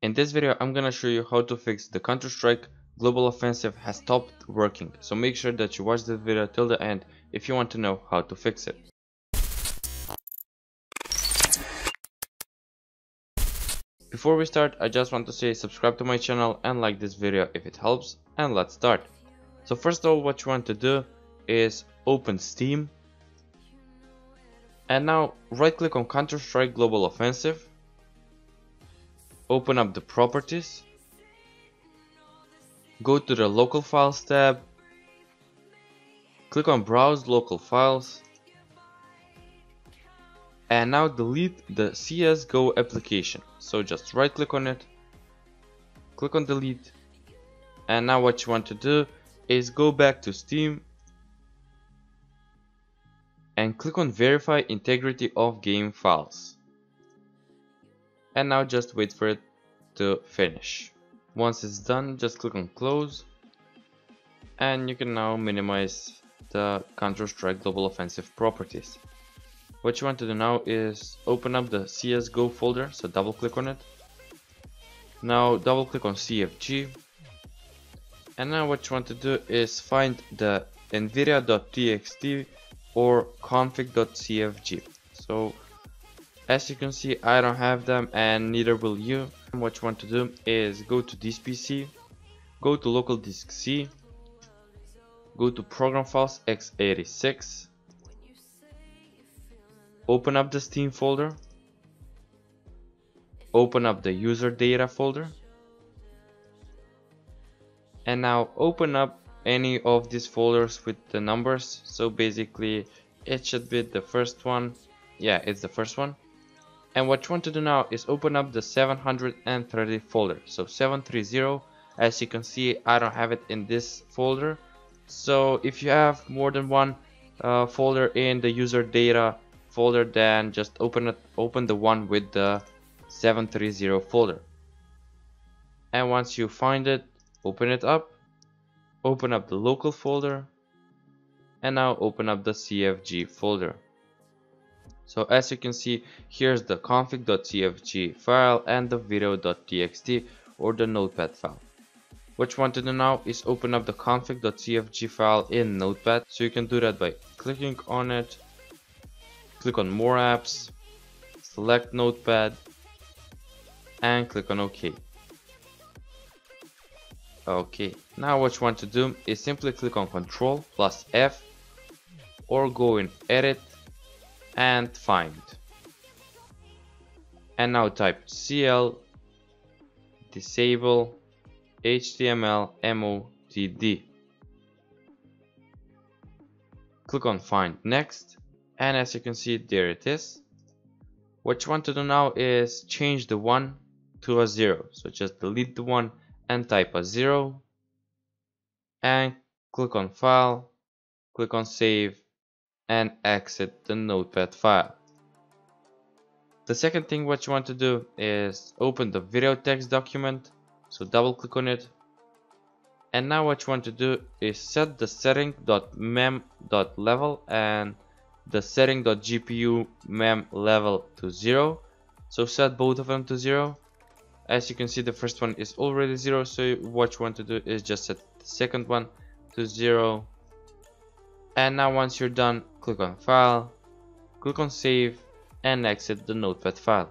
In this video I'm gonna show you how to fix the Counter-Strike Global Offensive has stopped working, so make sure that you watch this video till the end if you want to know how to fix it. Before we start, I just want to say subscribe to my channel and like this video if it helps, and let's start. So first of all what you want to do is open Steam, and now right click on Counter-Strike Global Offensive, open up the properties go to the local files tab click on browse local files and now delete the CSGO application. So just right click on it click on delete and now what you want to do is go back to Steam and click on verify integrity of game files and now just wait for it to finish. Once it's done just click on close. And you can now minimize the Counter-Strike Global Offensive properties. What you want to do now is open up the CSGO folder so double click on it. Now double click on CFG and now what you want to do is find the nvidia.txt or config.cfg so as you can see I don't have them and neither will you. What you want to do is go to this PC go to local disk C go to program files x86 open up the steam folder open up the user data folder and now open up any of these folders with the numbers. So basically it should be the first one. Yeah it's the first one and what you want to do now is open up the 730 folder. So 730 as you can see I don't have it in this folder. So if you have more than one uh, folder in the user data folder then just open it open the one with the 730 folder. And once you find it open it up open up the local folder and now open up the CFG folder so as you can see, here's the config.cfg file and the video.txt or the notepad file. What you want to do now is open up the config.cfg file in notepad. So you can do that by clicking on it, click on more apps, select notepad and click on OK. Okay, now what you want to do is simply click on Control plus F or go in Edit and find. And now type cl disable html motd click on find next and as you can see there it is. What you want to do now is change the one to a zero. So just delete the one and type a zero. And click on file click on save and exit the notepad file. The second thing what you want to do is open the video text document. So double click on it. And now what you want to do is set the setting.mem.level and the setting.gpu mem level to 0. So set both of them to 0. As you can see the first one is already 0 so what you want to do is just set the second one to 0 and now once you're done click on file click on save and exit the notepad file.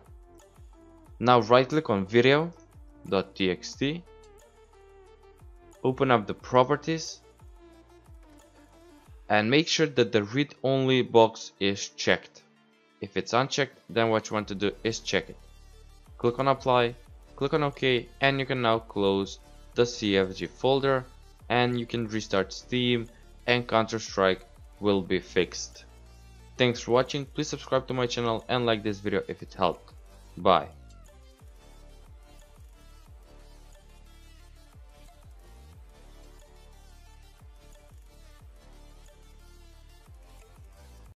Now right click on video.txt open up the properties and make sure that the read only box is checked. If it's unchecked then what you want to do is check it. Click on apply click on ok and you can now close the cfg folder and you can restart steam and Counter-Strike will be fixed. Thanks for watching, please subscribe to my channel and like this video if it helped. Bye.